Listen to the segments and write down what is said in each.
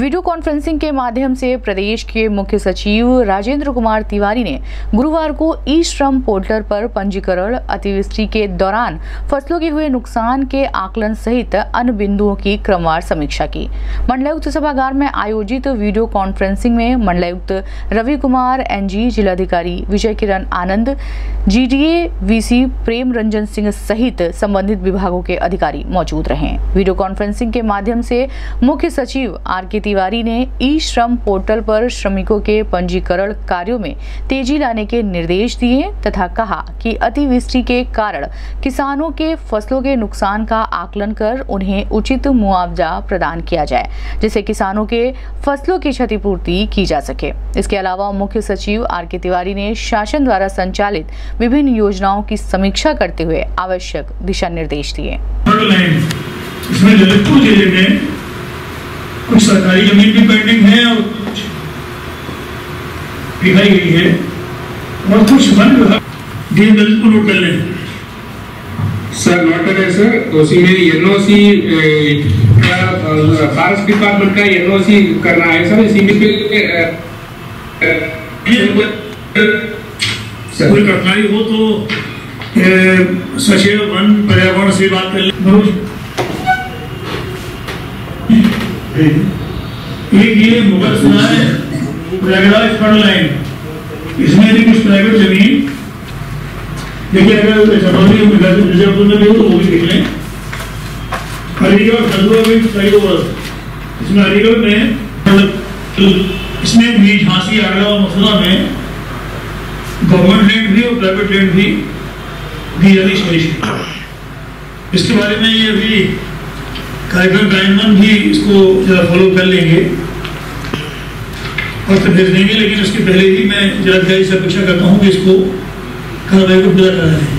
Video conferencing के माध्यम से प्रदेश के मुख्य सचिव राजेंद्र कुमार तिवारी ने गुरुवार को ई श्रम पोर्टल पर पंजीकरण, अतिवृष्टि के दौरान फ़सलों के हुए नुकसान के आकलन सहित अन्य बिंदुओं की क्रमवार समीक्षा की। मंडलायुक्त सभागार में आयोजित वीडियो कॉन्फ्रेंसिंग में मंडलायुक्त रवि कुमार एनजी जिलाधिकारी विजय किरण आनंद जीडीए वीसी प्रेम रंजन सिंह सहित संबंधित विभागों के अधिकारी मौजूद रहे। वीडियो कॉन्फ्रेंसिंग के माध्यम से मुख्य सचिव आर के तिवारी ने ई श्रम पोर्टल पर श्रमिकों के पंजीकरण कार्यों में तेज़ी लाने के निर्देश दिए तथा कहा कि अतिवृष्टि के कारण किसानों के फ़सलों के नुकसान का आकलन कर उन्हें उचित मुआवजा प्रदान किया जाए, जिससे किसानों के फ़सलों की क्षतिपूर्ति की जा सके। इसके अलावा मुख्य सचिव आर के तिवारी ने शासन द्वारा संचालित विभिन्न योजनाओं की समीक्षा करते हुए आवश्यक दिशा निर्देश दिए। इसमें ज़िले में कुछ सरकारी ज़मीन भी पेंडिंग है और कुछ दिखाई गई है और कुछ वन विभाग डी ललितपुर नोट कर लें सर नोट है सर उसी में एनओसी का फॉरेस्ट डिपार्टमेंट का एनओसी करना है सर इसी में सर कोई कठिनाई हो तो सचिव वन पर्यावरण से बात कर लें। एक ये मुगल सुना है प्रयागराज थर्ड लाइन इसमें यदि कुछ प्राइवेट ज़मीन देखिए अगर चटौली में भी हो तो वो भी देख लें। अलीगढ़ खंडवा में फ्लाईओवर इसमें अलीगढ़ में मतलब इसमें भी झांसी, आगरा और मथुरा में गवर्नमेंट लैंड भी और प्राइवेट लैंड भी दी जाती इसके बारे में ये अभी कार्यक्रम कार्यान्वयन भी इसको जरा फॉलो कर लेंगे। और तो भेज देंगे लेकिन उसके पहले ही मैं जिलाधिकारी से अपेक्षा करता हूँ कि इसको कार्रवाई को पूरा करा दें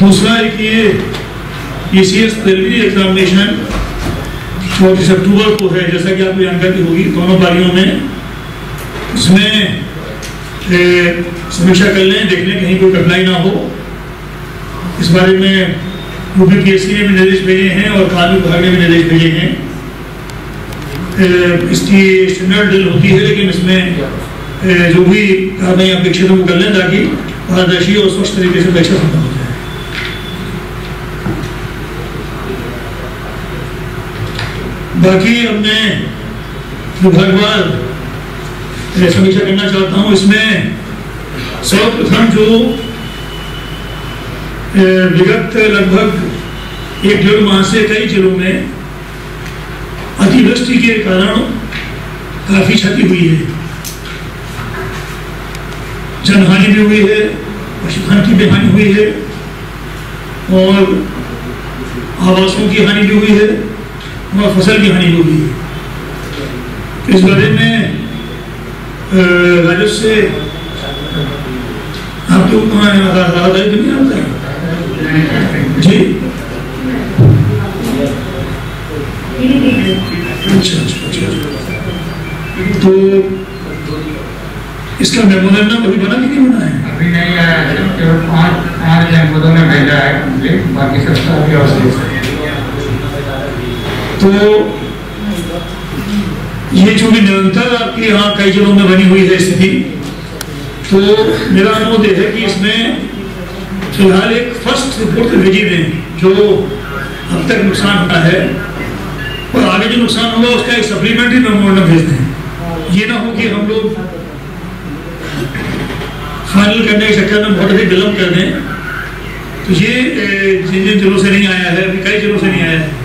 दूसरा एक ये E C S preliminary examination चौबीस अक्टूबर को है, जैसा कि आपको जानकारी होगी, दोनों पारियों में। उसमें समीक्षा कर लें, देख लें कहीं कोई कठिनाई ना हो। इस बारे में यूपी पी एस सी ने भी निर्देश भेजे हैं और कार्मिक विभाग ने भी निर्देश भेजे हैं। इसकी स्टैंडर्ड ड्रिल होती है, लेकिन इसमें जो भी कार्रवाई अपेक्षित वो कर लें ताकि पारदर्शी और स्वच्छ तरीके से परीक्षा संपन्न हो जाए। बाकी हमने विभागवार ए, समीक्षा करना चाहता हूँ इसमें सर्वप्रथम जो विगत लगभग एक डेढ़ माह से कई जिलों में अतिवृष्टि के कारण काफ़ी क्षति हुई है। जनहानि भी हुई है पशुधन की भी हानि हुई है और आवासों की हानि भी हुई है और फ़सल की हानि भी हुई है। इस बारे में राजस्व से आपको आदाय तो नहीं आता है? जी। अच्छा अच्छा अच्छा अच्छा। तो इसका मेमोरेंडम अभी बना कि नहीं बना है? अभी नहीं आया है केवल पाँच पाँच जनपदों में भेजा है कंप्लीट बाकी सब तो अभी तो ये चूँकि निरंतर आपके यहाँ कई जिलों में बनी हुई है स्थिति तो मेरा अनुरोध यह है कि इसमें फ़िलहाल एक फ़र्स्ट रिपोर्ट भेजी दें, जो अब तक नुकसान हुआ है, और आगे जो नुकसान होगा उसका एक सप्लीमेंट्री मेमोरेंडम भेज दें। ये ना हो कि हम लोग फाइनल करने के चक्कर में बहुत अधिक विलम्ब कर दें। तो ये जिन जिन जिलों से नहीं आया है कई जिलों से नहीं आया है।